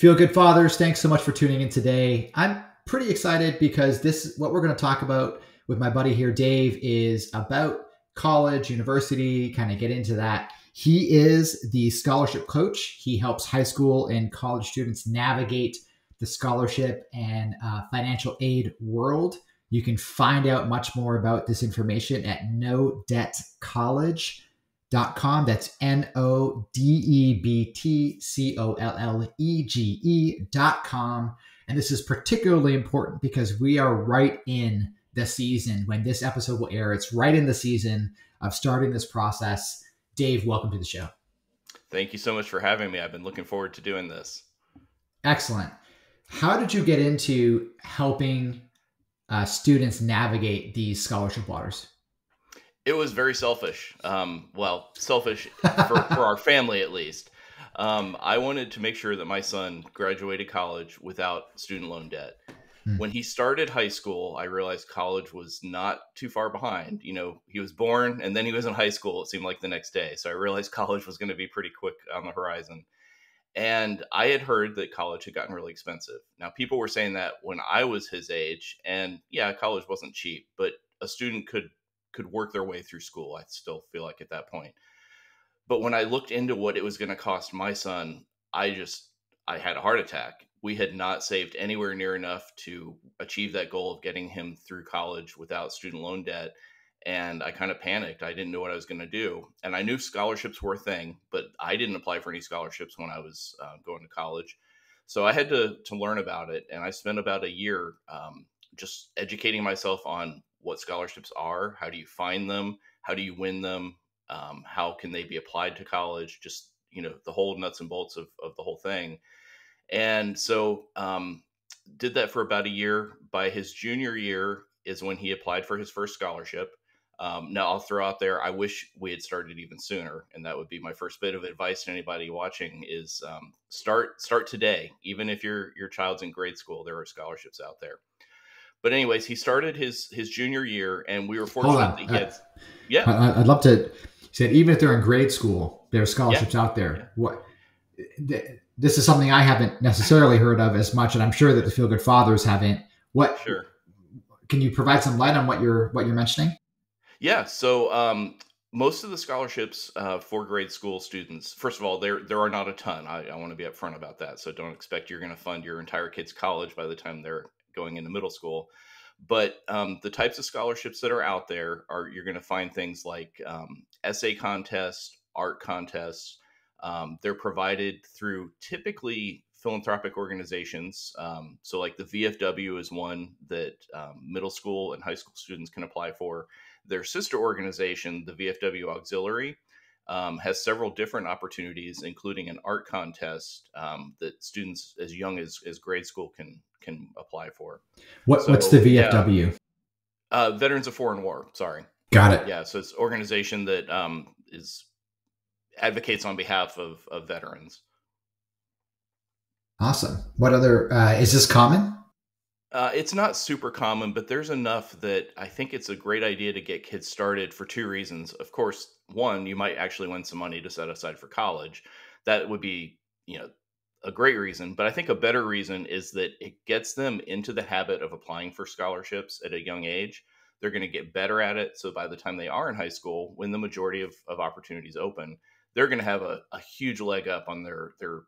Feel good fathers, thanks so much for tuning in today. I'm pretty excited because this is what we're going to talk about with my buddy here Dave is about college, university, kind of get into that. He is the scholarship coach. He helps high school and college students navigate the scholarship and uh, financial aid world. You can find out much more about this information at no debt college dot com. That's N O D E B T C O L L E G E dot com. And this is particularly important because we are right in the season when this episode will air. It's right in the season of starting this process. Dave, welcome to the show. Thank you so much for having me. I've been looking forward to doing this. Excellent. How did you get into helping uh, students navigate these scholarship waters? It was very selfish. Um, well, selfish for, for our family at least. Um, I wanted to make sure that my son graduated college without student loan debt. Hmm. When he started high school, I realized college was not too far behind. You know, he was born and then he was in high school, it seemed like the next day. So I realized college was going to be pretty quick on the horizon. And I had heard that college had gotten really expensive. Now, people were saying that when I was his age, and yeah, college wasn't cheap, but a student could could work their way through school. I still feel like at that point. But when I looked into what it was going to cost my son, I just I had a heart attack. We had not saved anywhere near enough to achieve that goal of getting him through college without student loan debt. And I kind of panicked. I didn't know what I was going to do. And I knew scholarships were a thing, but I didn't apply for any scholarships when I was uh, going to college. So I had to, to learn about it. And I spent about a year um, just educating myself on what scholarships are, how do you find them, how do you win them, um, how can they be applied to college, just you know the whole nuts and bolts of, of the whole thing. And so um, did that for about a year. By his junior year is when he applied for his first scholarship. Um, now I'll throw out there. I wish we had started even sooner, and that would be my first bit of advice to anybody watching: is um, start start today. Even if your your child's in grade school, there are scholarships out there. But anyways, he started his his junior year, and we were fortunate that he had. Yeah, I, would love to. He said even if they're in grade school, there are scholarships yeah. out there. Yeah. What this is something I haven't necessarily heard of as much, and I'm sure that the Feel Good Fathers haven't. What sure? Can you provide some light on what you're what you're mentioning? Yeah. So um, most of the scholarships uh, for grade school students, first of all, there there are not a ton. I, I want to be upfront about that. So don't expect you're going to fund your entire kid's college by the time they're going into middle school. But um, the types of scholarships that are out there are you're going to find things like um, essay contests, art contests. Um, they're provided through typically philanthropic organizations. Um, so, like the VFW is one that um, middle school and high school students can apply for. Their sister organization, the VFW Auxiliary, um, has several different opportunities, including an art contest um, that students as young as, as grade school can can apply for. What, so, what's the VFW? Uh, Veterans of Foreign War. Sorry. Got it. Yeah, so it's organization that um, is advocates on behalf of, of veterans. Awesome. What other uh, is this common? Uh, it's not super common, but there's enough that I think it's a great idea to get kids started for two reasons. Of course, one, you might actually win some money to set aside for college. That would be, you know, a great reason, but I think a better reason is that it gets them into the habit of applying for scholarships at a young age. They're going to get better at it. So by the time they are in high school, when the majority of, of opportunities open, they're going to have a, a huge leg up on their their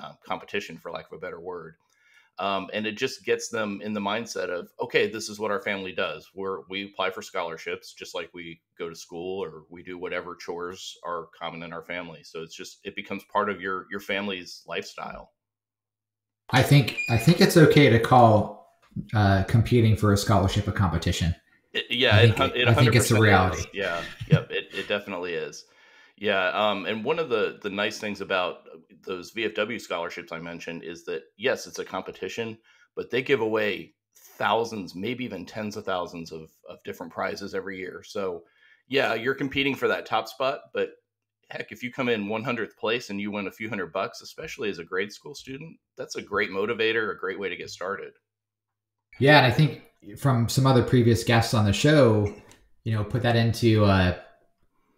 uh, competition, for lack of a better word um, and it just gets them in the mindset of okay this is what our family does. We're we apply for scholarships just like we go to school or we do whatever chores are common in our family. So it's just it becomes part of your your family's lifestyle. I think i think it's okay to call uh, competing for a scholarship a competition. It, yeah I think, it, it, I think it's a reality is. yeah yep it, it definitely is. Yeah, um, and one of the the nice things about those VFW scholarships I mentioned is that yes, it's a competition, but they give away thousands, maybe even tens of thousands of of different prizes every year. So, yeah, you're competing for that top spot, but heck, if you come in 100th place and you win a few hundred bucks, especially as a grade school student, that's a great motivator, a great way to get started. Yeah, and I think from some other previous guests on the show, you know, put that into uh,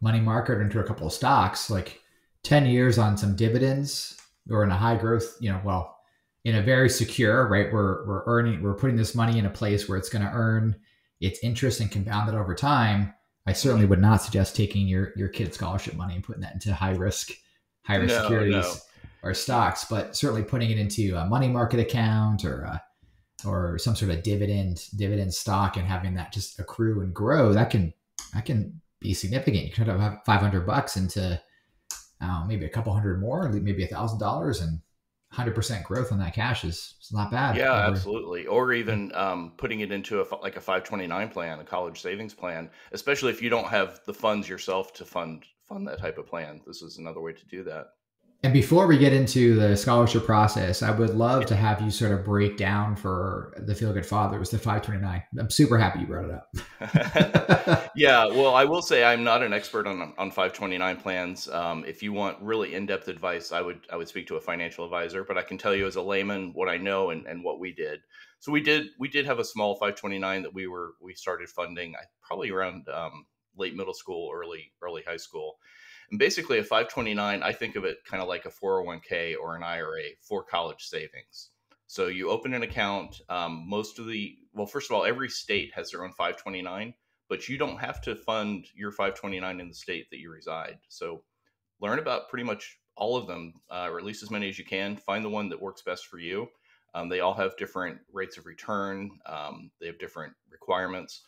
money market or into a couple of stocks, like 10 years on some dividends or in a high growth, you know, well, in a very secure, right? We're we're earning, we're putting this money in a place where it's going to earn its interest and compound it over time. I certainly would not suggest taking your your kid's scholarship money and putting that into high risk, high risk no, securities no. or stocks, but certainly putting it into a money market account or a, or some sort of dividend dividend stock and having that just accrue and grow that can that can be significant. You could have 500 bucks into uh, maybe a couple hundred more, maybe a thousand dollars and 100% growth on that cash is not bad. Yeah, absolutely. Or even um, putting it into a like a 529 plan, a college savings plan, especially if you don't have the funds yourself to fund fund that type of plan. This is another way to do that. And before we get into the scholarship process, I would love to have you sort of break down for the Feel Good Fathers the 529. I'm super happy you brought it up. yeah, well, I will say I'm not an expert on on 529 plans. Um, if you want really in depth advice, I would I would speak to a financial advisor. But I can tell you as a layman what I know and, and what we did. So we did we did have a small 529 that we were we started funding probably around um, late middle school, early early high school and basically, a 529, I think of it kind of like a 401k or an IRA for college savings. So you open an account. Um, most of the, well, first of all, every state has their own 529, but you don't have to fund your 529 in the state that you reside. So learn about pretty much all of them, uh, or at least as many as you can. Find the one that works best for you. Um, they all have different rates of return, um, they have different requirements.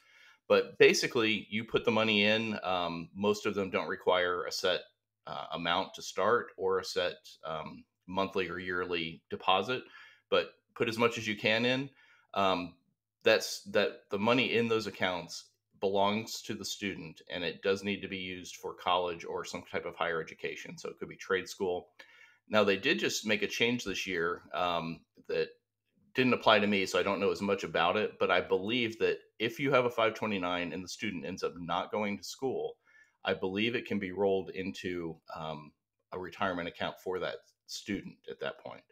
But basically, you put the money in. Um, most of them don't require a set uh, amount to start or a set um, monthly or yearly deposit, but put as much as you can in. Um, that's that the money in those accounts belongs to the student and it does need to be used for college or some type of higher education. So it could be trade school. Now they did just make a change this year um, that didn't apply to me, so I don't know as much about it. But I believe that if you have a 529 and the student ends up not going to school, I believe it can be rolled into um, a retirement account for that student at that point.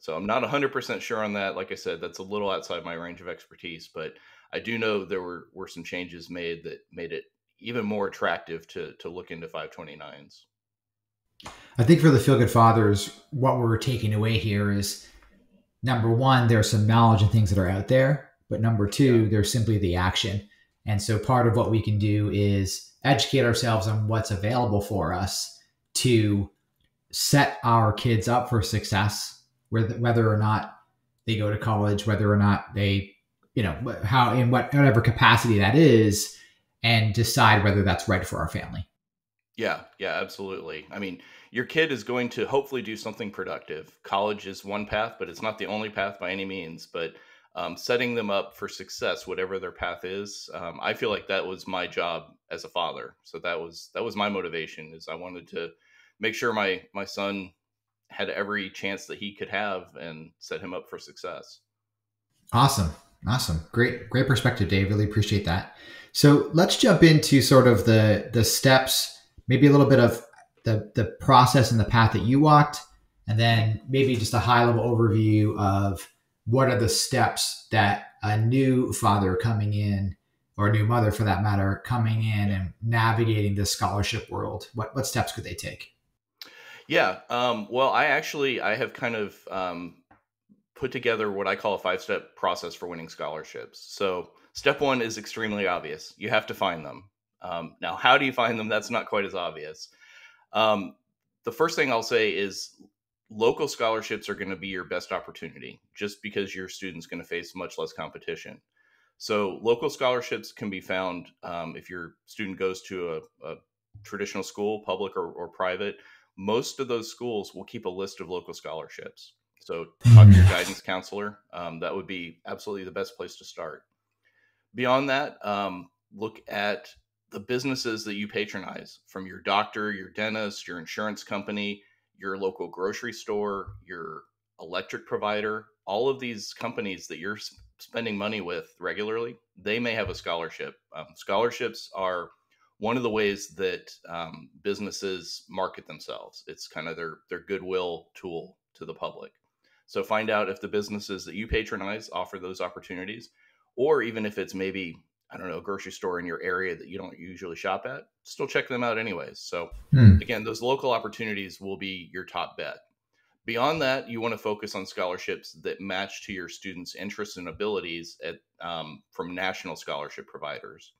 So I'm not 100% sure on that. Like I said, that's a little outside my range of expertise, but I do know there were, were some changes made that made it even more attractive to, to look into 529s. I think for the Feel Good Fathers, what we're taking away here is number one, there's some knowledge and things that are out there, but number two, yeah. there's simply the action. And so part of what we can do is educate ourselves on what's available for us to set our kids up for success, whether or not they go to college, whether or not they, you know, how in what whatever capacity that is, and decide whether that's right for our family. Yeah, yeah, absolutely. I mean, your kid is going to hopefully do something productive. College is one path, but it's not the only path by any means. But um, setting them up for success, whatever their path is, um, I feel like that was my job as a father. So that was that was my motivation. Is I wanted to make sure my my son had every chance that he could have and set him up for success. Awesome. Awesome. Great, great perspective, Dave. Really appreciate that. So let's jump into sort of the the steps, maybe a little bit of the the process and the path that you walked, and then maybe just a high level overview of what are the steps that a new father coming in or a new mother for that matter coming in and navigating the scholarship world? What what steps could they take? Yeah um, well i actually i have kind of um, put together what i call a five step process for winning scholarships. So step one is extremely obvious. You have to find them. Um, now how do you find them? That's not quite as obvious. Um, the first thing I'll say is local scholarships are going to be your best opportunity just because your student's going to face much less competition. So local scholarships can be found um, if your student goes to a, a traditional school, public or, or, private. Most of those schools will keep a list of local scholarships. So talk to your guidance counselor. Um, that would be absolutely the best place to start. Beyond that, um, look at the businesses that you patronize from your doctor, your dentist, your insurance company, your local grocery store, your electric provider, all of these companies that you're spending money with regularly, they may have a scholarship. Um, scholarships are one of the ways that um, businesses market themselves. It's kind of their their goodwill tool to the public. So find out if the businesses that you patronize offer those opportunities, or even if it's maybe I don't know, a grocery store in your area that you don't usually shop at, still check them out anyways. So hmm. again, those local opportunities will be your top bet. Beyond that, you want to focus on scholarships that match to your students' interests and abilities at, um, from national scholarship providers.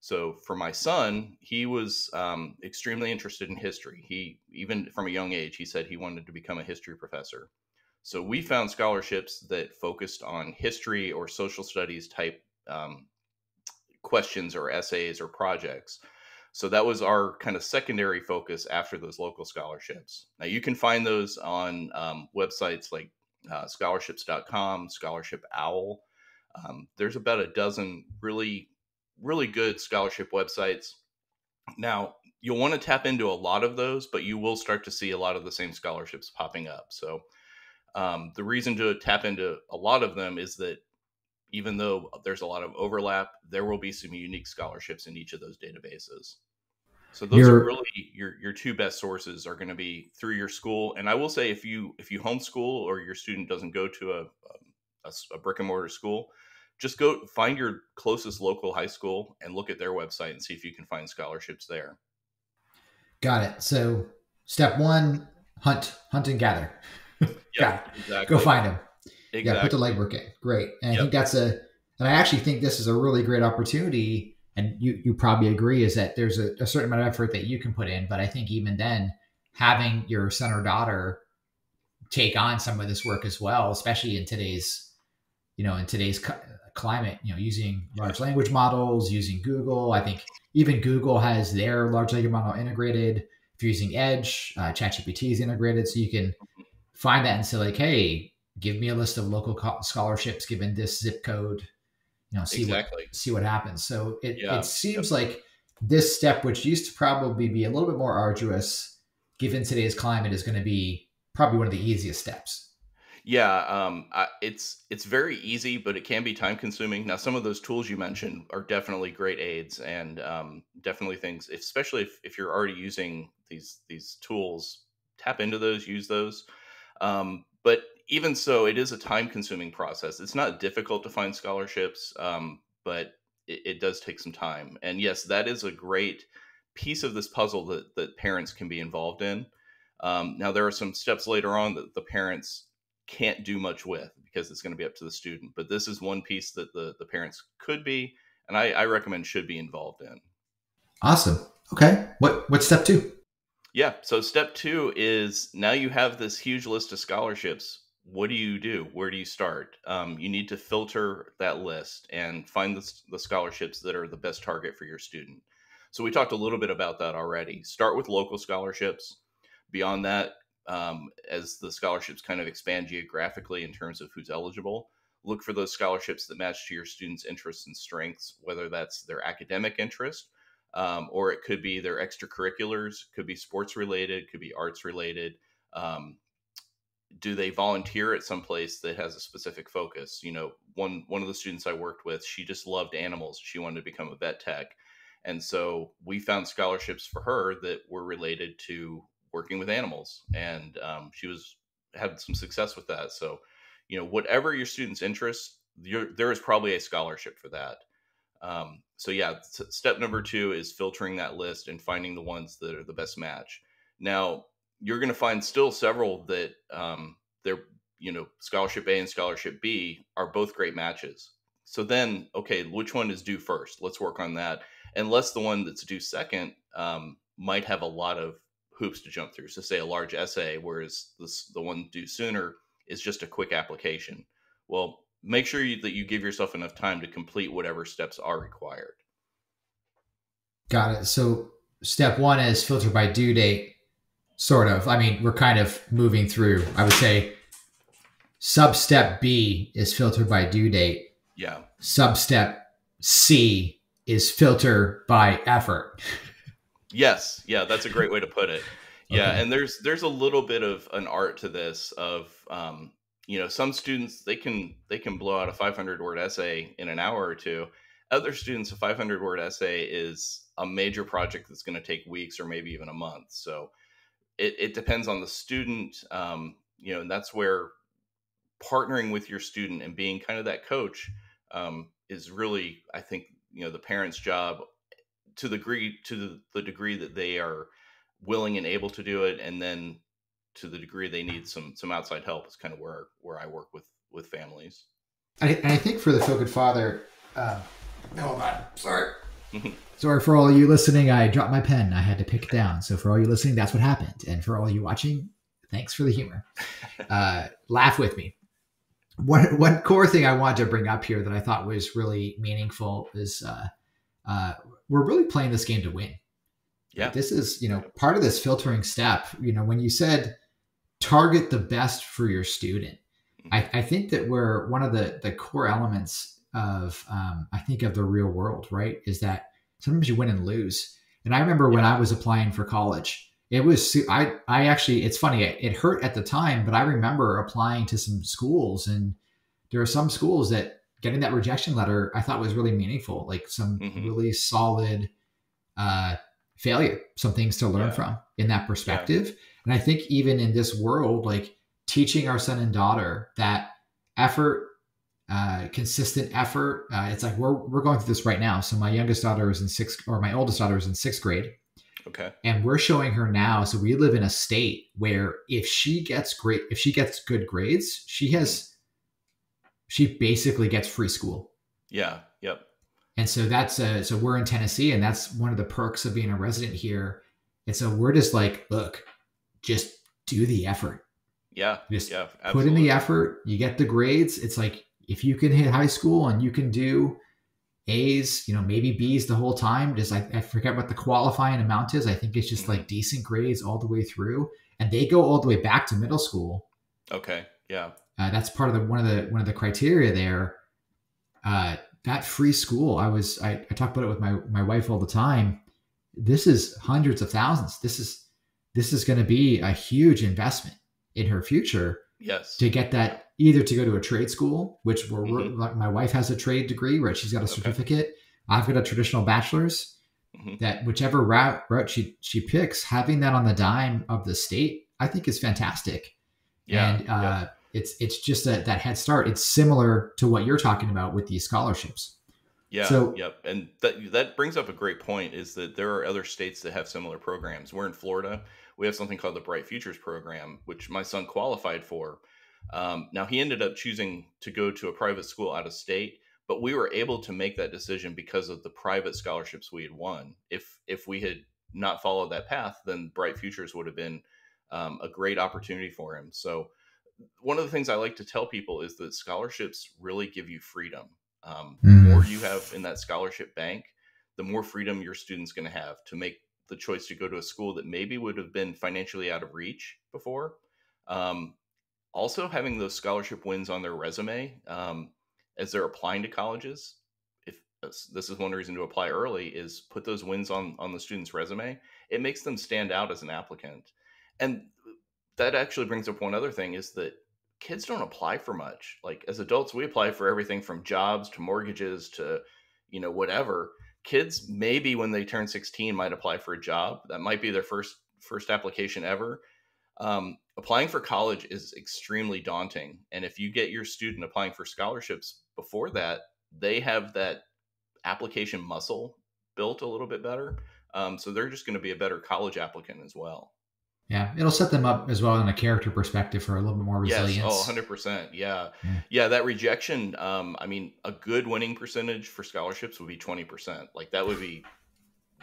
So for my son, he was um, extremely interested in history. He even from a young age, he said he wanted to become a history professor. So we found scholarships that focused on history or social studies type um, questions or essays or projects. So that was our kind of secondary focus after those local scholarships. Now you can find those on um, websites like uh, scholarships.com, Scholarship Owl. Um, there's about a dozen really, really good scholarship websites. Now you'll want to tap into a lot of those, but you will start to see a lot of the same scholarships popping up. So um, the reason to tap into a lot of them is that even though there's a lot of overlap, there will be some unique scholarships in each of those databases. So those You're, are really your your two best sources are going to be through your school. And I will say if you if you homeschool or your student doesn't go to a, a, a brick and mortar school, just go find your closest local high school and look at their website and see if you can find scholarships there. Got it. So step one, hunt, hunt and gather. yeah, exactly. Go find them. Exactly. Yeah, put the legwork in. Great. And yep. I think that's a, and I actually think this is a really great opportunity. And you, you probably agree is that there's a, a certain amount of effort that you can put in. But I think even then, having your son or daughter take on some of this work as well, especially in today's, you know, in today's climate, you know, using large language models, using Google. I think even Google has their large language model integrated. If you're using Edge, uh, ChatGPT is integrated, so you can find that and say like, hey, give me a list of local scholarships given this zip code you know see exactly. what see what happens so it, yeah. it seems yep. like this step which used to probably be a little bit more arduous given today's climate is going to be probably one of the easiest steps yeah um, I, it's it's very easy but it can be time consuming now some of those tools you mentioned are definitely great aids and um, definitely things especially if, if you're already using these these tools tap into those use those um, but even so, it is a time consuming process. It's not difficult to find scholarships, um, but it, it, does take some time. And yes, that is a great piece of this puzzle that, that parents can be involved in. Um, now, there are some steps later on that the parents can't do much with because it's going to be up to the student. But this is one piece that the, the parents could be, and I, I recommend should be involved in. Awesome. Okay. What what's step two? Yeah. So step two is now you have this huge list of scholarships what do you do? Where do you start? Um, you need to filter that list and find the, the scholarships that are the best target for your student. So we talked a little bit about that already. Start with local scholarships. Beyond that, um, as the scholarships kind of expand geographically in terms of who's eligible, look for those scholarships that match to your students' interests and strengths, whether that's their academic interest um, or it could be their extracurriculars, could be sports related, could be arts related. Um, do they volunteer at some place that has a specific focus? You know one one of the students i worked with she just loved animals. She wanted to become a vet tech. And so we found scholarships for her that were related to working with animals. And um, she was had some success with that. So you know whatever your students interest there is probably a scholarship for that. Um, so yeah step number two is filtering that list and finding the ones that are the best match. Now you're going to find still several that um, they're you know scholarship A and scholarship B are both great matches. So then, okay, which one is due first? Let's work on that. Unless the one that's due second um, might have a lot of hoops to jump through. So, say a large essay, whereas this, the one due sooner is just a quick application. Well, make sure you, that you give yourself enough time to complete whatever steps are required. Got it. So, step one is filter by due date sort of. I mean, we're kind of moving through. I would say sub step B is filtered by due date. Yeah. Sub step C is filter by effort. yes. Yeah, that's a great way to put it. Yeah, okay. and there's there's a little bit of an art to this of um, you know, some students they can they can blow out a 500 word essay in an hour or two. Other students a 500 word essay is a major project that's going to take weeks or maybe even a month. So it, it depends on the student um, you know and that's where partnering with your student and being kind of that coach um, is really i think you know the parents job to the degree to the, the degree that they are willing and able to do it and then to the degree they need some some outside help is kind of where where I work with with families. I, I think for the Feel Good Father, uh, hold on, sorry. Sorry for all you listening. I dropped my pen. I had to pick it down. So for all you listening, that's what happened. And for all you watching, thanks for the humor. Uh, laugh with me. One one core thing I wanted to bring up here that I thought was really meaningful is uh, uh, we're really playing this game to win. Yeah. This is, you know, part of this filtering step. You know, when you said target the best for your student, mm-hmm. I, I think that we're one of the the core elements of um, I think of the real world, right? Is that sometimes you win and lose. And I remember when I was applying for college, it was I I actually it's funny it, it hurt at the time, but I remember applying to some schools and there are some schools that getting that rejection letter I thought was really meaningful, like some mm-hmm. really solid uh, failure, some things to learn yeah. from in that perspective. Yeah. And I think even in this world, like teaching our son and daughter that effort, uh, consistent effort. Uh, it's like we're we're going through this right now. So my youngest daughter is in sixth, or my oldest daughter is in sixth grade. Okay. And we're showing her now. So we live in a state where if she gets great, if she gets good grades, she has, she basically gets free school. Yeah. Yep. And so that's uh, so we're in Tennessee, and that's one of the perks of being a resident here. And so we're just like, look, just do the effort. Yeah. Just yeah, put in the effort. You get the grades. It's like if you can hit high school and you can do A's, you know, maybe B's the whole time. Just I, I forget what the qualifying amount is. I think it's just mm-hmm. like decent grades all the way through, and they go all the way back to middle school. Okay. Yeah. Uh, that's part of the one of the one of the criteria there. Uh, that free school, I was I, I talk about it with my my wife all the time. This is hundreds of thousands. This is this is going to be a huge investment in her future. Yes. To get that either to go to a trade school, which we're, mm-hmm. my wife has a trade degree, right? She's got a certificate. Okay. I've got a traditional bachelor's. Mm-hmm. That whichever route route she she picks, having that on the dime of the state, I think is fantastic. Yeah. And uh, yeah it's it's just a, that head start. It's similar to what you're talking about with these scholarships. Yeah. So, yep. And that that brings up a great point is that there are other states that have similar programs. We're in Florida. We have something called the Bright Futures program, which my son qualified for. Um, now he ended up choosing to go to a private school out of state, but we were able to make that decision because of the private scholarships we had won. If if we had not followed that path, then Bright Futures would have been um, a great opportunity for him. So one of the things I like to tell people is that scholarships really give you freedom. Um, mm. The more you have in that scholarship bank, the more freedom your student's going to have to make the choice to go to a school that maybe would have been financially out of reach before. Um, also, having those scholarship wins on their resume um, as they're applying to colleges. If this is one reason to apply early, is put those wins on on the student's resume. It makes them stand out as an applicant. And that actually brings up one other thing is that kids don't apply for much. Like as adults, we apply for everything from jobs to mortgages to, you know, whatever. Kids maybe when they turn 16 might apply for a job. That might be their first first application ever. Um, applying for college is extremely daunting, and if you get your student applying for scholarships before that, they have that application muscle built a little bit better. Um, so they're just going to be a better college applicant as well. Yeah, it'll set them up as well in a character perspective for a little bit more resilience. Yes, oh, 100%. Yeah. yeah. Yeah, that rejection, um, I mean, a good winning percentage for scholarships would be 20%. Like that would be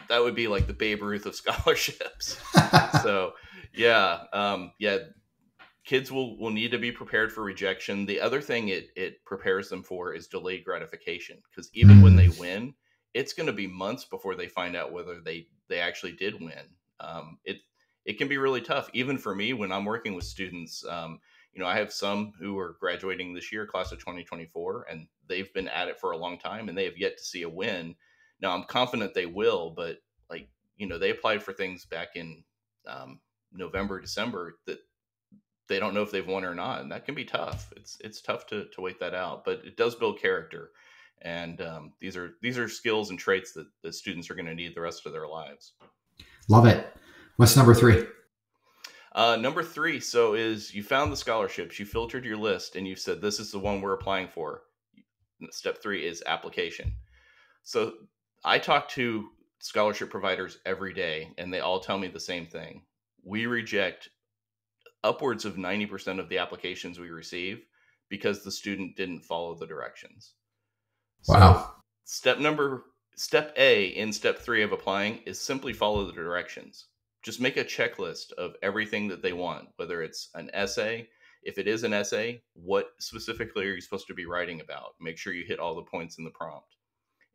that would be like the Babe Ruth of scholarships. so, yeah, um, yeah, kids will will need to be prepared for rejection. The other thing it it prepares them for is delayed gratification because even when they mm. win, it's going to be months before they find out whether they they actually did win. Um, it it can be really tough, even for me when I'm working with students. Um, you know, I have some who are graduating this year, class of 2024, and they've been at it for a long time and they have yet to see a win. Now, I'm confident they will, but like, you know, they applied for things back in um, November, December that they don't know if they've won or not, and that can be tough. It's it's tough to to wait that out, but it does build character, and um, these are these are skills and traits that the students are going to need the rest of their lives. Love it. What's number three? Uh, number three, so is you found the scholarships, you filtered your list, and you said this is the one we're applying for. Step three is application. So I talk to scholarship providers every day, and they all tell me the same thing. We reject upwards of 90% of the applications we receive because the student didn't follow the directions. Wow. So step number step A in step 3 of applying is simply follow the directions. Just make a checklist of everything that they want, whether it's an essay, if it is an essay, what specifically are you supposed to be writing about? Make sure you hit all the points in the prompt.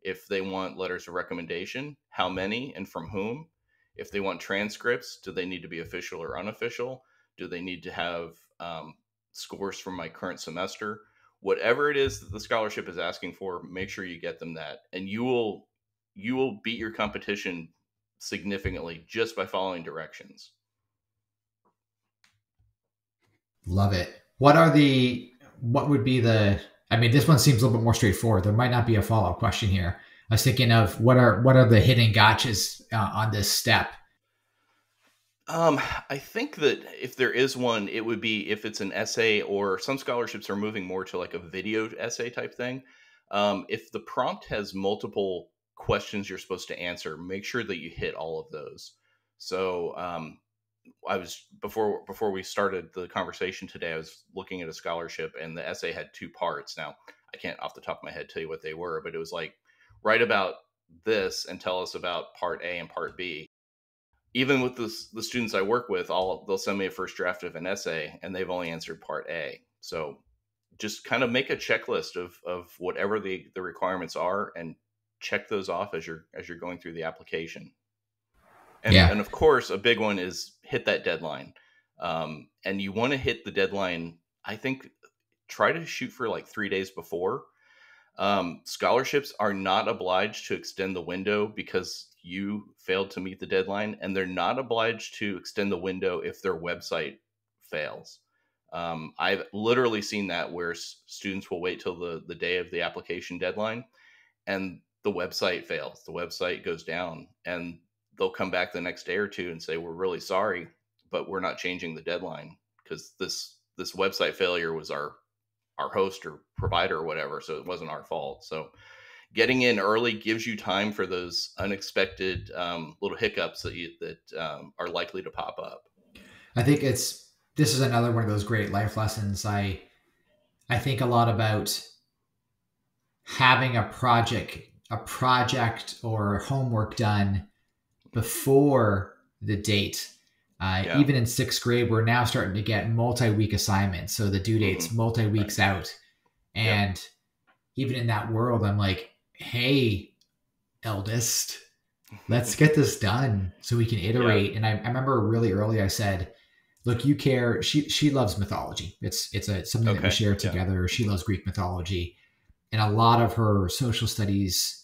If they want letters of recommendation, how many and from whom? If they want transcripts, do they need to be official or unofficial? Do they need to have um, scores from my current semester? Whatever it is that the scholarship is asking for, make sure you get them that, and you will you will beat your competition significantly just by following directions. Love it. What are the what would be the I mean this one seems a little bit more straightforward. There might not be a follow-up question here. I was thinking of what are what are the hidden gotchas uh, on this step? Um, I think that if there is one, it would be if it's an essay or some scholarships are moving more to like a video essay type thing. Um, if the prompt has multiple questions you're supposed to answer, make sure that you hit all of those. So um, I was before before we started the conversation today. I was looking at a scholarship, and the essay had two parts. Now I can't off the top of my head tell you what they were, but it was like write about this and tell us about part A and part B. Even with the, the students I work with, all they'll send me a first draft of an essay, and they've only answered part A. So just kind of make a checklist of of whatever the the requirements are, and check those off as you're as you're going through the application. And, yeah. and of course, a big one is hit that deadline. Um, and you want to hit the deadline. I think try to shoot for like three days before. Um, scholarships are not obliged to extend the window because you failed to meet the deadline, and they're not obliged to extend the window if their website fails. Um, I've literally seen that where students will wait till the, the day of the application deadline and the website fails, the website goes down, and they'll come back the next day or two and say, "We're really sorry, but we're not changing the deadline because this this website failure was our our host or provider or whatever, so it wasn't our fault." So getting in early gives you time for those unexpected um, little hiccups that you, that um, are likely to pop up. I think it's this is another one of those great life lessons. I I think a lot about having a project a project or homework done before the date. Uh, yeah. Even in sixth grade, we're now starting to get multi-week assignments, so the due date's mm-hmm. multi-weeks right. out. And even in that world, I'm like, "Hey, eldest, let's get this done so we can iterate." Yeah. And I, I remember really early, I said, "Look, you care. She she loves mythology. It's it's a something okay. that we share together. Yeah. She loves Greek mythology, and a lot of her social studies."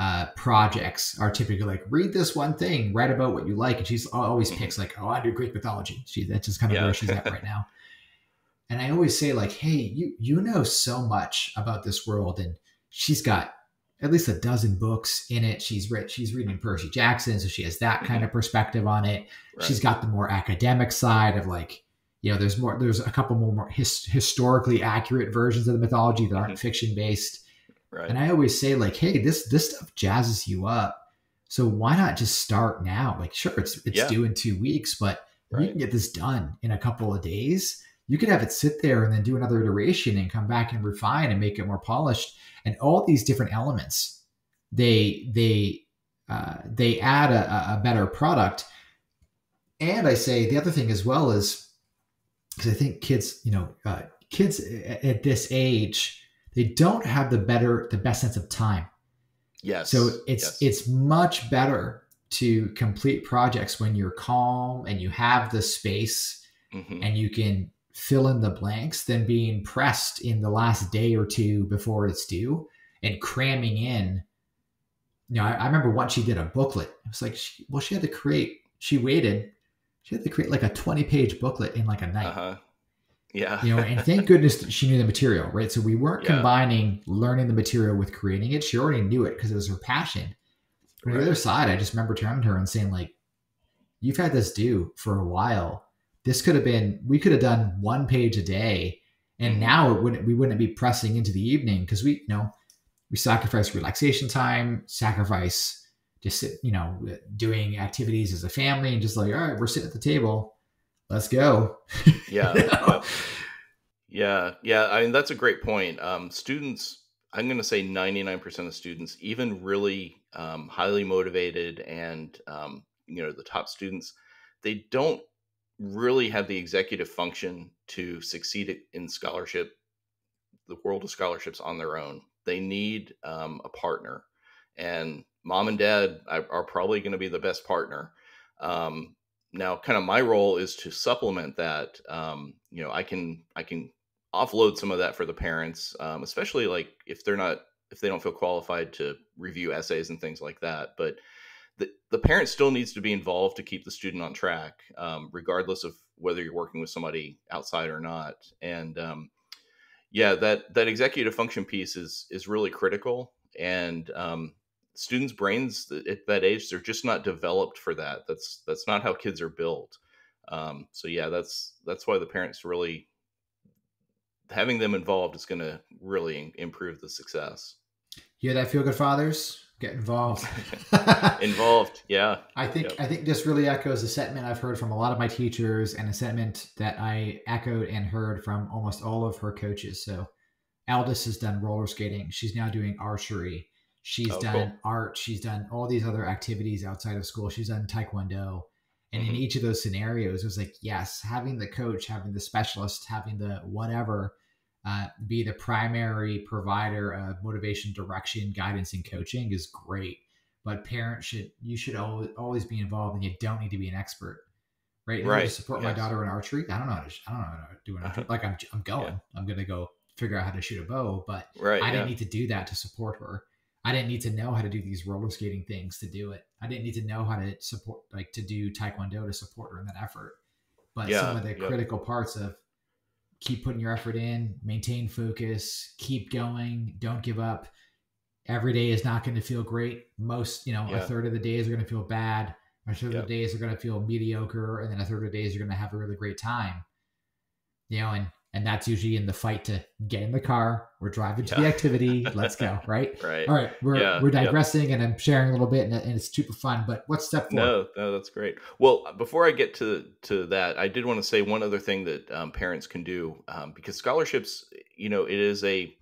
Uh, projects are typically like read this one thing, write about what you like, and she's always picks like, oh, I do Greek mythology. She that's just kind of yeah. where she's at right now. And I always say like, hey, you you know so much about this world, and she's got at least a dozen books in it. She's read she's reading Percy Jackson, so she has that kind mm-hmm. of perspective on it. Right. She's got the more academic side of like, you know, there's more there's a couple more, more his, historically accurate versions of the mythology that aren't mm-hmm. fiction based Right. And I always say like, hey, this this stuff jazzes you up. So why not just start now? Like, sure, it's it's yeah. due in two weeks, but right. you can get this done in a couple of days. You could have it sit there and then do another iteration and come back and refine and make it more polished. And all these different elements, they they uh, they add a, a better product. And I say the other thing as well is because I think kids, you know, uh, kids at this age they don't have the better the best sense of time yes so it's yes. it's much better to complete projects when you're calm and you have the space mm-hmm. and you can fill in the blanks than being pressed in the last day or two before it's due and cramming in you know i, I remember once she did a booklet it was like she, well she had to create she waited she had to create like a 20 page booklet in like a night uh-huh. Yeah. you know, and thank goodness she knew the material, right? So we weren't yeah. combining learning the material with creating it. She already knew it because it was her passion. Right. on the other side, I just remember turning to her and saying, like, you've had this due for a while. This could have been, we could have done one page a day. And mm-hmm. now it wouldn't, we wouldn't be pressing into the evening because we, you know, we sacrifice relaxation time, sacrifice just, you know, doing activities as a family and just like, all right, we're sitting at the table let's go. Yeah. You know? Yeah, yeah. I mean, that's a great point. Um, students, I'm going to say 99% of students, even really um, highly motivated and um, you know the top students, they don't really have the executive function to succeed in scholarship, the world of scholarships on their own. They need um, a partner, and mom and dad are, are probably going to be the best partner. Um, now, kind of my role is to supplement that. Um, you know, I can I can offload some of that for the parents, um, especially like if they're not if they don't feel qualified to review essays and things like that. But the the parent still needs to be involved to keep the student on track, um, regardless of whether you're working with somebody outside or not. And um, yeah, that that executive function piece is is really critical. And um, students' brains at that age they're just not developed for that. That's that's not how kids are built. Um, so yeah, that's that's why the parents really having them involved is going to really improve the success. Yeah, that, feel good fathers? Get involved. involved, yeah. I think Yep. I think this really echoes a sentiment I've heard from a lot of my teachers, and a sentiment that I echoed and heard from almost all of her coaches. So, Aldous has done roller skating. She's now doing archery. She's Oh, done cool. art. She's done all these other activities outside of school. She's done taekwondo. And in Mhm. each of those scenarios, it was like, yes, having the coach, having the specialist, having the whatever uh, be the primary provider of motivation, direction, guidance, and coaching is great. But parents should you should always, always be involved, and you don't need to be an expert, right? In order to Right, support my daughter in archery, I don't know how to sh- I don't know how to do an archery. Like I'm I'm going, I'm gonna go figure out how to shoot a bow, but Right. I yeah. didn't need to do that to support her. I didn't need to know how to do these roller skating things to do it. I didn't need to know how to support, like to do taekwondo to support her in that effort. But some of the critical parts of keep putting your effort in, maintain focus, keep going, don't give up. Every day is not going to feel great. Most, you know, a third of the days are going to feel bad. A third of the days are going to feel mediocre, and then a third of the days you're going to have a really great time. You know, and and that's usually in the fight to get in the car. We're driving to the activity. Let's go. Right. right. All right. We're Yeah, we're digressing, and I'm sharing a little bit, and, and it's super fun. But what's step four? No, no, that's great. Well, before I get to to that, I did want to say one other thing that um, parents can do um, because scholarships, you know, it is a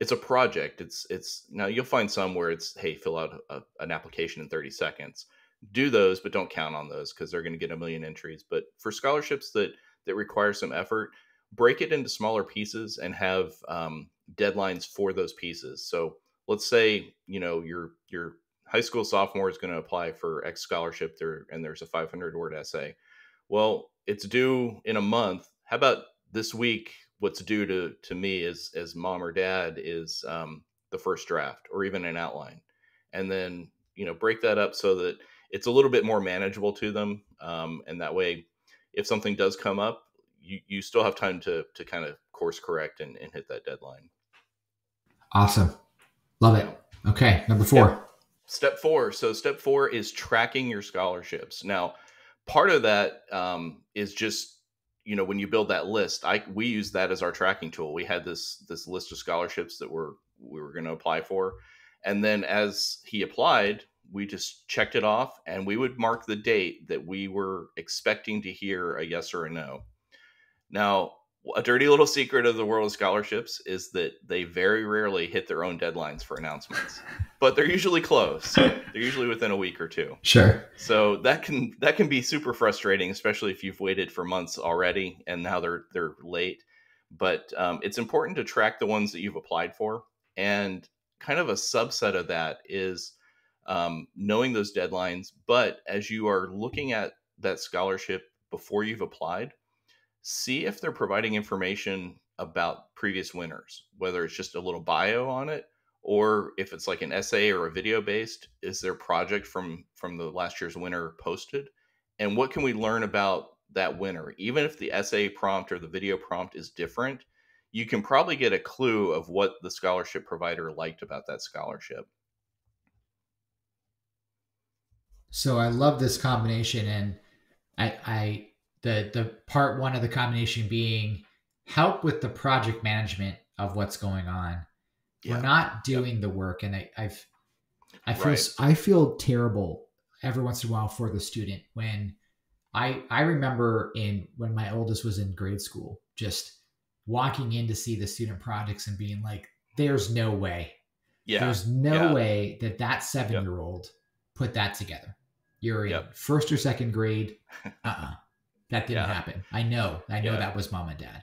it's a project. It's it's now you'll find some where it's hey, fill out a, an application in thirty seconds. Do those, but don't count on those because they're going to get a million entries. But for scholarships that that require some effort, break it into smaller pieces and have um, deadlines for those pieces. So let's say you know your your high school sophomore is going to apply for X scholarship there, and there's a 500 word essay. Well, it's due in a month. How about this week? What's due to to me as as mom or dad is um, the first draft or even an outline, and then you know break that up so that it's a little bit more manageable to them, um, and that way, if something does come up, you you still have time to to kind of course correct and, and hit that deadline. Awesome. Love it. Okay. Number four. Step four. So step four is tracking your scholarships. Now, part of that um, is just you know when you build that list. I we use that as our tracking tool. We had this this list of scholarships that we're we were going to apply for, and then as he applied, we just checked it off, and we would mark the date that we were expecting to hear a yes or a no. Now, a dirty little secret of the world of scholarships is that they very rarely hit their own deadlines for announcements, but they're usually close. They're usually within a week or two. Sure. So that can that can be super frustrating, especially if you've waited for months already and now they're they're late. But um, it's important to track the ones that you've applied for, and kind of a subset of that is um, knowing those deadlines. But as you are looking at that scholarship before you've applied, see if they're providing information about previous winners, whether it's just a little bio on it or if it's like an essay or a video based is their project from from the last year's winner posted? And what can we learn about that winner? Even if the essay prompt or the video prompt is different you can probably get a clue of what the scholarship provider liked about that scholarship. So I love this combination, and I, I the the part one of the combination being help with the project management of what's going on. We're not doing the work, and I, I've I feel Right. I feel terrible every once in a while for the student when I I remember in when my oldest was in grade school, just walking in to see the student projects and being like, "There's no way, Yeah. there's no Yeah. way that that seven year old put that together. You're in Yep. first or second grade. Uh uh That didn't Yeah. happen. I know. I know Yeah. that was mom and dad.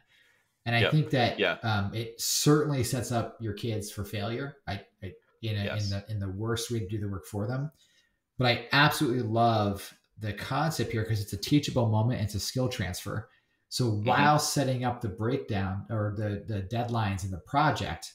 And I Yep. think that Yeah. um, it certainly sets up your kids for failure. I, I in a, Yes. in the in the worst way to do the work for them. But I absolutely love the concept here because it's a teachable moment. And it's a skill transfer. So Mm-hmm. while setting up the breakdown or the the deadlines in the project,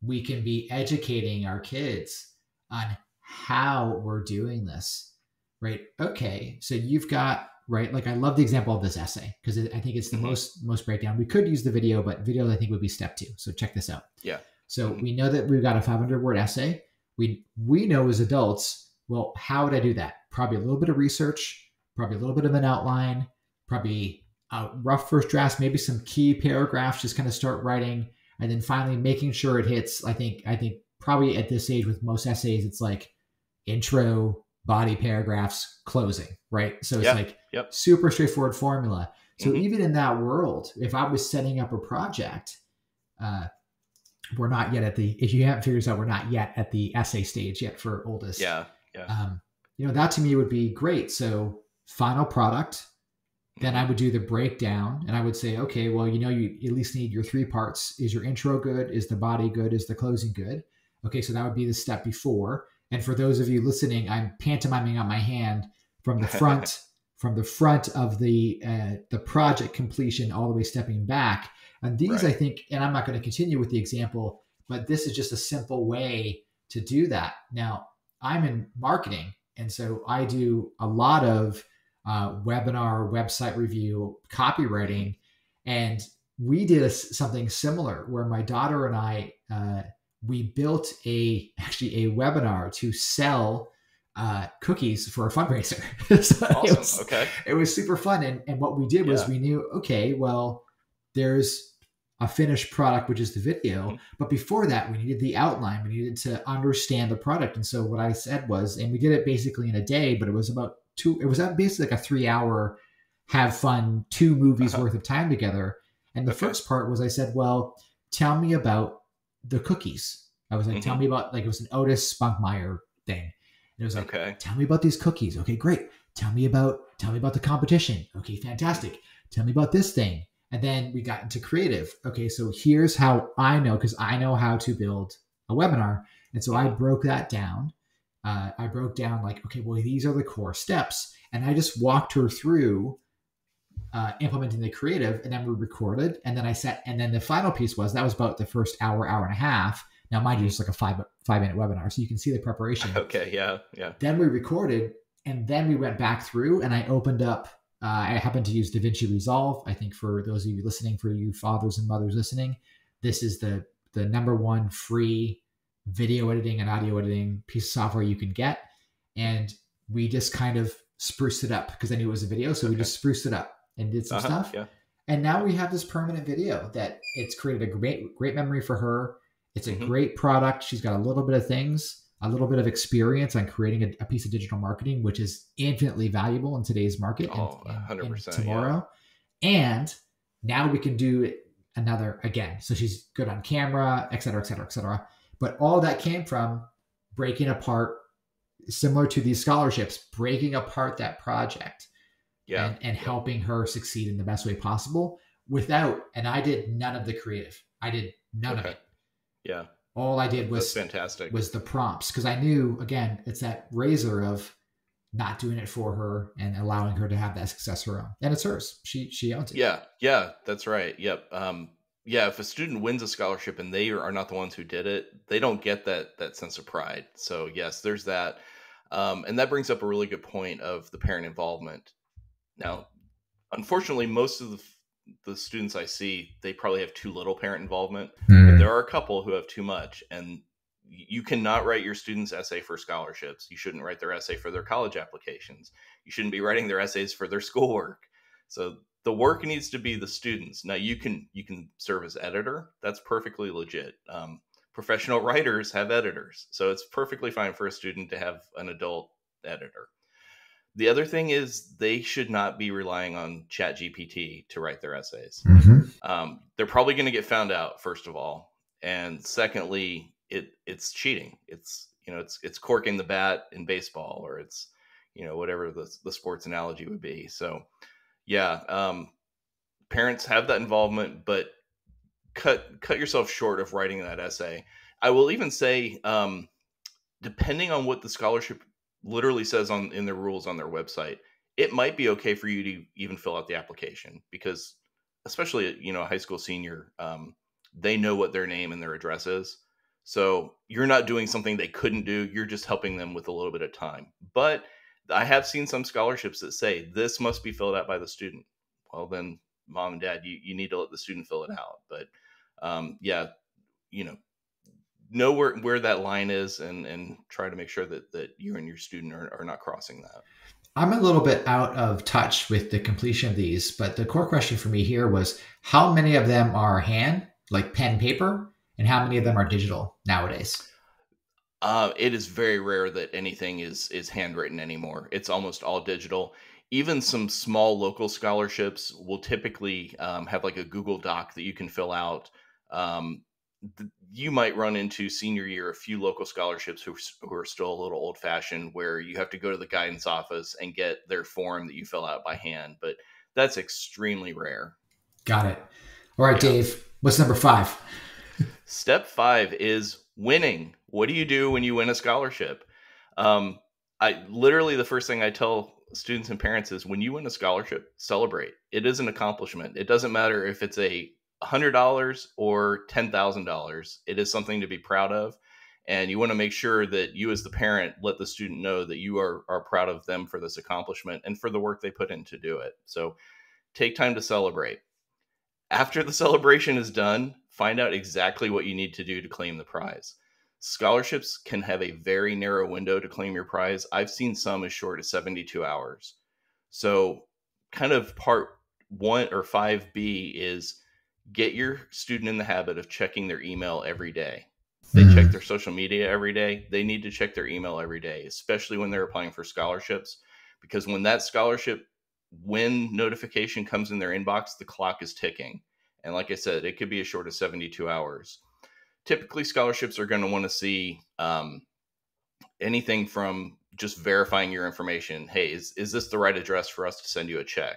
we can be educating our kids on how we're doing this. Right? Okay, so you've got right. Like I love the example of this essay because I think it's the Mhm. most most breakdown. We could use the video, but video I think would be step two. So check this out. Yeah. So Mhm. we know that we've got a 500 word essay. We we know as adults. Well, how would I do that? Probably a little bit of research, probably a little bit of an outline, probably a rough first draft, maybe some key paragraphs. Just kind of start writing, and then finally making sure it hits. I think I think probably at this age with most essays, it's like intro, body paragraphs, closing, right? So it's Yeah. like Yep. super straightforward formula. So Mhm. even in that world, if I was setting up a project, uh, we're not yet at the. If you haven't figured this out, we're not yet at the essay stage yet for oldest. Yeah. Yeah. Um, you know that to me would be great. So final product, then I would do the breakdown, and I would say, okay, well, you know, you at least need your three parts. Is your intro good? Is the body good? Is the closing good? Okay, so that would be the step before. And for those of you listening, I'm pantomiming on my hand from the front, from the front of the uh, the project completion, all the way stepping back. And these, Right. I think, and I'm not going to continue with the example, but this is just a simple way to do that. Now, I'm in marketing, and so I do a lot of uh, webinar, website review, copywriting, and we did a, something similar where my daughter and I uh, we built a actually a webinar to sell uh, cookies for a fundraiser. so it, Awesome. was, okay. it was super fun, and and what we did was Yeah. we knew okay, well, there's a finished product, which is the video. Mhm. But before that, we needed the outline. We needed to understand the product. And so what I said was, and we did it basically in a day, but it was about two, it was basically like a three hour have fun, two movies Uh-huh. worth of time together. And the Okay. first part was I said, well, tell me about the cookies. I was like, tell Mhm. me about, like, it was an Otis Spunkmeyer thing. And it was like, Okay. tell me about these cookies. Okay, great. Tell me about tell me about the competition. Okay, fantastic. Tell me about this thing. And then we got into creative. Okay, so here's how I know because I know how to build a webinar. And so I broke that down. Uh, I broke down like, okay, well, these are the core steps. And I just walked her through uh, implementing the creative and then we recorded. And then I set, and then the final piece was that was about the first hour, hour and a half. Now, mind you, it's like a five five minute webinar. So you can see the preparation. Okay. Yeah. Yeah. Then we recorded, and then we went back through, and I opened up. Uh, I happened to use DaVinci Resolve. I think for those of you listening, for you fathers and mothers listening, this is the the number one free video editing and audio editing piece of software you can get. And we just kind of spruced it up because I knew it was a video, so we just spruced it up and did some Uh-huh, stuff. Yeah. And now we have this permanent video that it's created a great great memory for her. It's a Mhm. great product. She's got a little bit of things, a little bit of experience on creating a, a piece of digital marketing, which is infinitely valuable in today's market and- Oh, and, and 100%, yeah. tomorrow. And now we can do it another again. So she's good on camera, et cetera, et cetera, et cetera. But all that came from breaking apart, similar to these scholarships, breaking apart that project Yeah. and, and helping her succeed in the best way possible without and i did none of the creative i did none of it Yeah. all i did That's was fantastic. was the prompts because i knew again it's that razor of not doing it for her and allowing her to have that success her own and it's hers she she owns it Yeah, yeah, that's right. Yep. Um, yeah, if a student wins a scholarship and they are not the ones who did it, they don't get that that sense of pride. So yes, there's that, um, and that brings up a really good point of the parent involvement. Now, unfortunately, most of the the students I see, they probably have too little parent involvement. But there are a couple who have too much, and you cannot write your students' essay for scholarships. You shouldn't write their essay for their college applications. You shouldn't be writing their essays for their schoolwork. So the work needs to be the students. Now you can you can serve as editor. That's perfectly legit. Um, professional writers have editors, so it's perfectly fine for a student to have an adult editor. The other thing is they should not be relying on Chat GPT to write their essays. Mm-hmm. Um, they're probably going to get found out first of all, and secondly, it it's cheating. It's you know it's it's corking the bat in baseball, or it's you know whatever the the sports analogy would be. So yeah, um, parents have that involvement, but cut cut yourself short of writing that essay. I will even say, um, depending on what the scholarship literally says on in their rules on their website, it might be okay for you to even fill out the application because, especially you know, a high school senior, um, they know what their name and their address is. So you're not doing something they couldn't do. You're just helping them with a little bit of time. But I have seen some scholarships that say this must be filled out by the student. Well, then, mom and dad, you, you need to let the student fill it out. But um, yeah, you know, know where, where that line is and, and try to make sure that, that you and your student are, are not crossing that. I'm a little bit out of touch with the completion of these, but the core question for me here was how many of them are hand, like pen paper, and how many of them are digital nowadays? Uh, it is very rare that anything is is handwritten anymore. It's almost all digital. Even some small local scholarships will typically um, have like a Google Doc that you can fill out. Um, you might run into senior year a few local scholarships who, who are still a little old fashioned, where you have to go to the guidance office and get their form that you fill out by hand. But that's extremely rare. Got it. All right, yeah. Dave. What's number five? Step five is winning. What do you do when you win a scholarship? Um, I literally the first thing I tell students and parents is when you win a scholarship, celebrate. It is an accomplishment. It doesn't matter if it's a hundred dollars or ten thousand dollars. It is something to be proud of, and you want to make sure that you, as the parent, let the student know that you are are proud of them for this accomplishment and for the work they put in to do it. So, take time to celebrate. After the celebration is done, find out exactly what you need to do to claim the prize. Scholarships can have a very narrow window to claim your prize. I've seen some as short as 72 hours. So, kind of part one or 5B is get your student in the habit of checking their email every day. They mm-hmm. check their social media every day. They need to check their email every day, especially when they're applying for scholarships, because when that scholarship when notification comes in their inbox, the clock is ticking. And like I said, it could be as short as 72 hours. Typically, scholarships are going to want to see um, anything from just verifying your information. Hey, is, is this the right address for us to send you a check?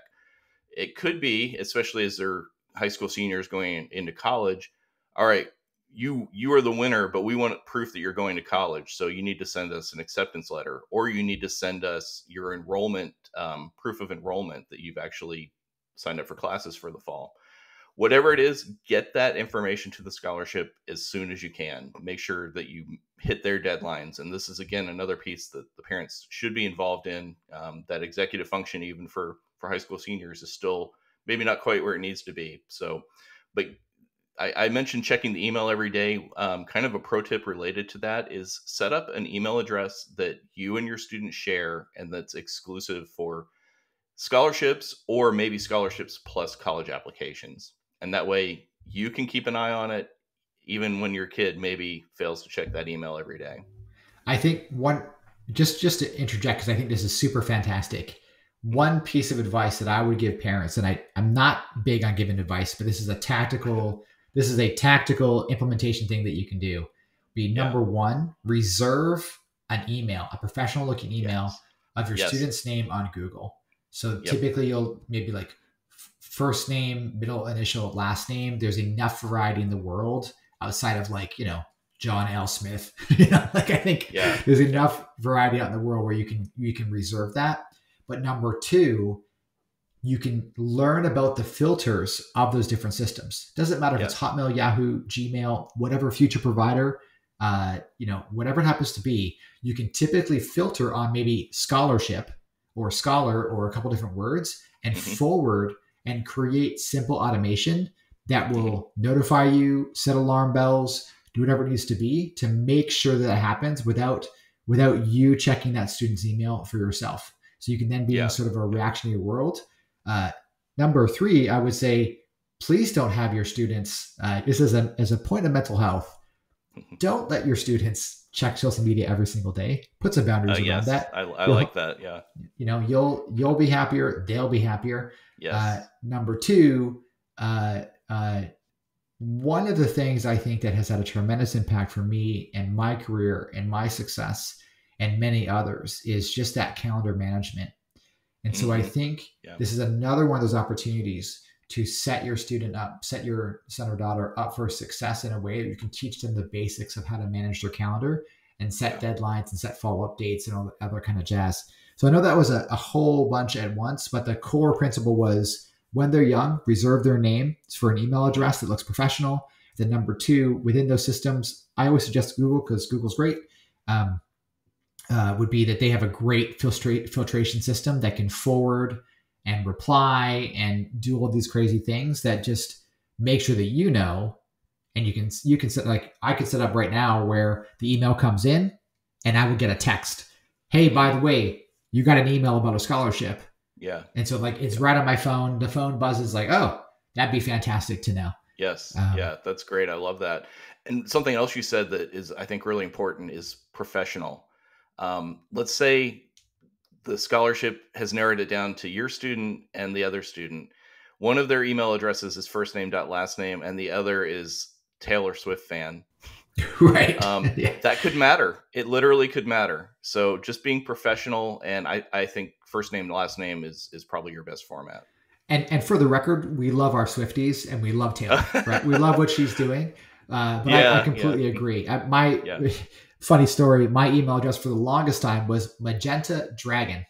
It could be, especially as they're high school seniors going into college. All right, you you are the winner, but we want proof that you're going to college. So you need to send us an acceptance letter, or you need to send us your enrollment um, proof of enrollment that you've actually signed up for classes for the fall. Whatever it is, get that information to the scholarship as soon as you can. Make sure that you hit their deadlines. And this is again another piece that the parents should be involved in. Um, that executive function, even for for high school seniors, is still maybe not quite where it needs to be. So, but I, I mentioned checking the email every day. Um, kind of a pro tip related to that is set up an email address that you and your students share and that's exclusive for scholarships or maybe scholarships plus college applications. And that way you can keep an eye on it even when your kid maybe fails to check that email every day. I think one just just to interject because I think this is super fantastic. One piece of advice that I would give parents, and I, I'm not big on giving advice, but this is a tactical this is a tactical implementation thing that you can do. Be number yeah. one, reserve an email, a professional looking email yes. of your yes. student's name on Google. So yep. typically you'll maybe like first name, middle initial, last name. There's enough variety in the world outside of like, you know, John L. Smith. you know, like I think yeah. there's enough variety out in the world where you can you can reserve that. But number two, you can learn about the filters of those different systems. Doesn't matter if it's Hotmail, Yahoo, Gmail, whatever future provider, uh, you know, whatever it happens to be, you can typically filter on maybe scholarship or scholar or a couple different words and mm-hmm. forward and create simple automation that will mm-hmm. notify you, set alarm bells, do whatever it needs to be to make sure that that happens without without you checking that student's email for yourself. So you can then be yeah. in sort of a reactionary world uh, number three, I would say, please don't have your students. Uh, this is a as a point of mental health. don't let your students check social media every single day. Put some boundaries Uh, around that. I, I like that. Yeah. You know, you'll you'll be happier. They'll be happier. Yes. Uh, number two, uh, uh, one of the things I think that has had a tremendous impact for me and my career and my success and many others is just that calendar management. And so I Mhm. think Yeah. this is another one of those opportunities to set your student up, set your son or daughter up for success in a way that you can teach them the basics of how to manage their calendar and set deadlines and set follow up dates and all the other kind of jazz. So I know that was a, a whole bunch at once, but the core principle was when they're young, reserve their name for an email address that looks professional. Then number two, within those systems, I always suggest Google because Google's great. Um, uh, would be that they have a great filtra- filtration system that can forward and reply and do all these crazy things that just make sure that you know and you can you can set like I could set up right now where the email comes in and I would get a text. Hey, by the way, you got an email about a scholarship. yeah. And so like it's right on my phone. The phone buzzes like, oh, that'd be fantastic to know. Yes. Um, yeah, that's great. I love that. And something else you said that is, I think, really important is professional. Um, let's say the scholarship has narrowed it down to your student and the other student. One of their email addresses is first name dot last name, and the other is Taylor Swift fan. right. Um, yeah. That could matter. It literally could matter. So just being professional, and I, I think first name last name is is probably your best format. And and for the record, we love our Swifties and we love Taylor. right? We love what she's doing. Uh, but I, Yeah, I completely yeah. agree. I, my. Funny story. My email address for the longest time was Magenta Dragon.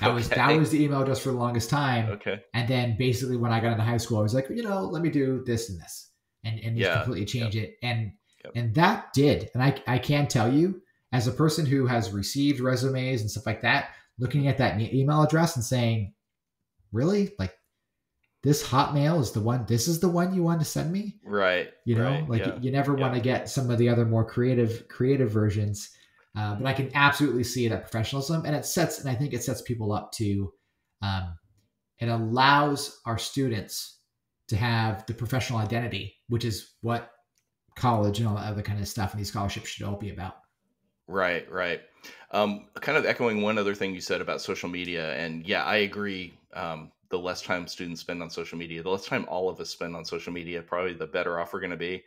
That was that was the email address for the longest time. okay. And then basically when I got into high school, I was like, you know, let me do this and this, and and just Yeah, completely change it. And Yep. and that did. And I I can tell you, as a person who has received resumes and stuff like that, looking at that email address and saying, really, like this Hotmail is the one. This is the one you want to send me. Right. You know, right, like yeah. you, never want to get some of the other more creative creative versions. Uh, but I can absolutely see that professionalism, and it sets, and I think it sets people up to, um, it allows our students to have the professional identity, which is what college and all that other kind of stuff and these scholarships should all be about. Right, right. Um, kind of echoing one other thing you said about social media, and yeah, I agree. Um, the less time students spend on social media, the less time all of us spend on social media, probably the better off we're going to be.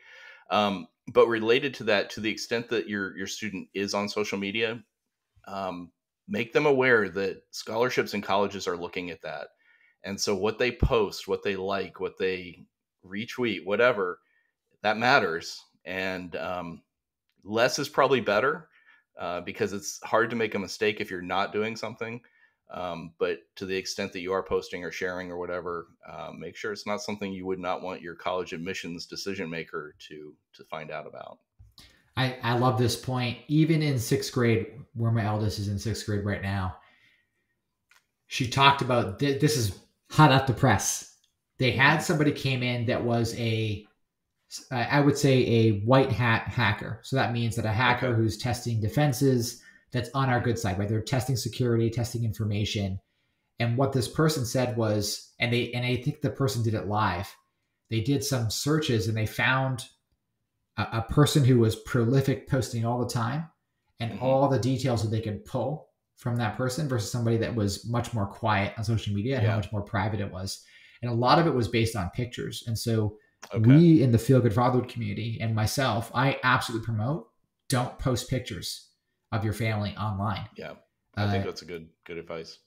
Um, but related to that, to the extent that your your student is on social media, um, make them aware that scholarships and colleges are looking at that, and so what they post, what they like, what they retweet, whatever, that matters. And um, less is probably better uh, because it's hard to make a mistake if you're not doing something. Um, but to the extent that you are posting or sharing or whatever, uh, make sure it's not something you would not want your college admissions decision maker to to find out about. I, I love this point. Even in sixth grade, where my eldest is in sixth grade right now, she talked about th- this is hot off the press. They had somebody came in that was a, I would say a white hat hacker. So that means that a hacker who's testing defenses that's on our good side, right? They're testing security, testing information. And what this person said was, and they and I think the person did it live. They did some searches and they found a, a person who was prolific posting all the time and Mhm. all the details that they could pull from that person versus somebody that was much more quiet on social media and Yeah. how much more private it was. And a lot of it was based on pictures. And so Okay. we in the Feel Good Fatherhood community and myself, I absolutely promote don't post pictures of your family online. yeah, I think Uh, that's a good good advice.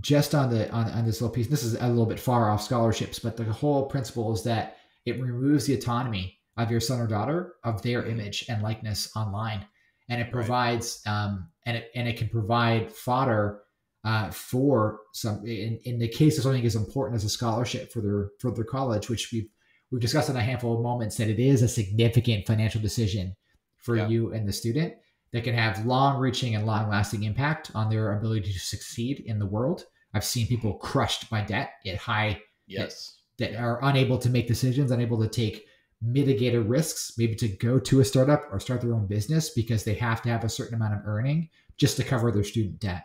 just on the on, on this little piece this is a little bit far off scholarships but the whole principle is that it removes the autonomy of your son or daughter of their image and likeness online and it Right. provides um and it and it can provide fodder uh, for some in, in the case of something as important as a scholarship for their for their college which we've we've discussed in a handful of moments that it is a significant financial decision for Yeah. you and the student that can have long reaching and long lasting impact on their ability to succeed in the world. I've seen people crushed by debt at high Yes. that are unable to make decisions, unable to take mitigated risks, maybe to go to a startup or start their own business because they have to have a certain amount of earning just to cover their student debt.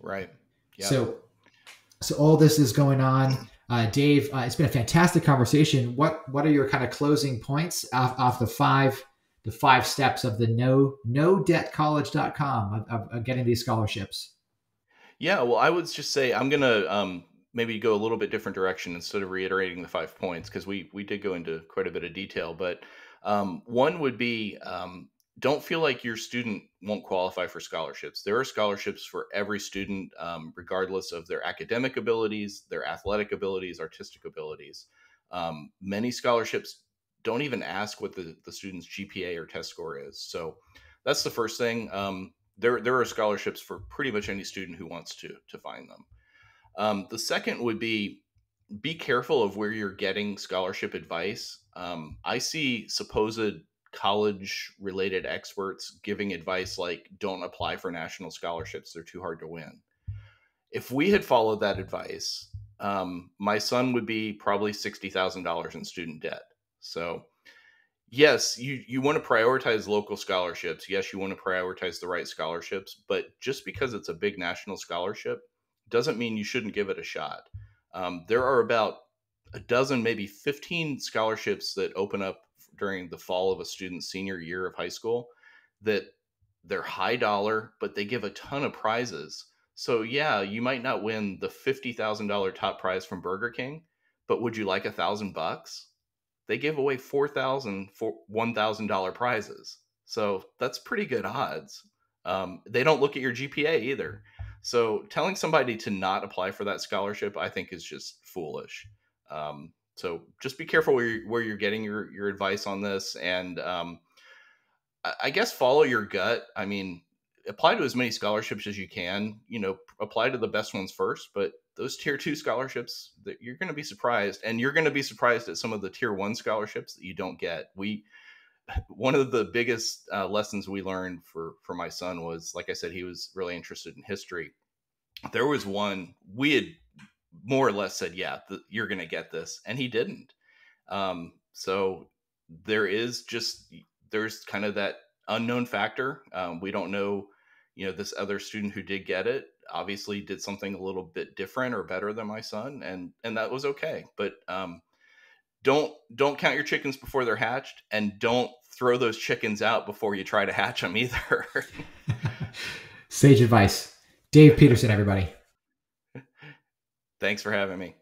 Right. Yeah. So, so all this is going on. Uh, Dave, uh, it's been a fantastic conversation. What what are your kind of closing points off, off the five the five steps of the no no debt college.com of, of, of getting these scholarships. Yeah, well, I would just say I'm gonna um, maybe go a little bit different direction instead of reiterating the five points because we we did go into quite a bit of detail. But um, one would be um, don't feel like your student won't qualify for scholarships. There are scholarships for every student, um, regardless of their academic abilities, their athletic abilities, artistic abilities. Um, many scholarships don't even ask what the, the student's GPA or test score is. So that's the first thing. Um, there, there are scholarships for pretty much any student who wants to, to find them. Um, the second would be be careful of where you're getting scholarship advice. Um, I see supposed college related experts giving advice like don't apply for national scholarships, they're too hard to win. If we had followed that advice, um, my son would be probably $60,000 in student debt. So, yes, you, you want to prioritize local scholarships. Yes, you want to prioritize the right scholarships, but just because it's a big national scholarship doesn't mean you shouldn't give it a shot. Um, there are about a dozen, maybe 15 scholarships that open up during the fall of a student's senior year of high school that they're high dollar, but they give a ton of prizes. So yeah, you might not win the fifty thousand dollar top prize from Burger King, but would you like a thousand bucks? They give away four thousand for one thousand dollar prizes, so that's pretty good odds. Um, they don't look at your GPA either. So telling somebody to not apply for that scholarship, I think, is just foolish. Um, so just be careful where you're, where you're getting your your advice on this, and um, I, I guess follow your gut. I mean, apply to as many scholarships as you can. You know, apply to the best ones first, but those tier two scholarships that you're going to be surprised, and you're going to be surprised at some of the tier one scholarships that you don't get. We one of the biggest uh, lessons we learned for for my son was, like I said, he was really interested in history. There was one we had more or less said, "Yeah, th- you're going to get this," and he didn't. Um, so there is just there's kind of that unknown factor. Um, we don't know, you know, this other student who did get it obviously did something a little bit different or better than my son, and and that was okay. But um, don't don't count your chickens before they're hatched, and don't throw those chickens out before you try to hatch them either. Sage advice, Dave Peterson, everybody. Thanks for having me.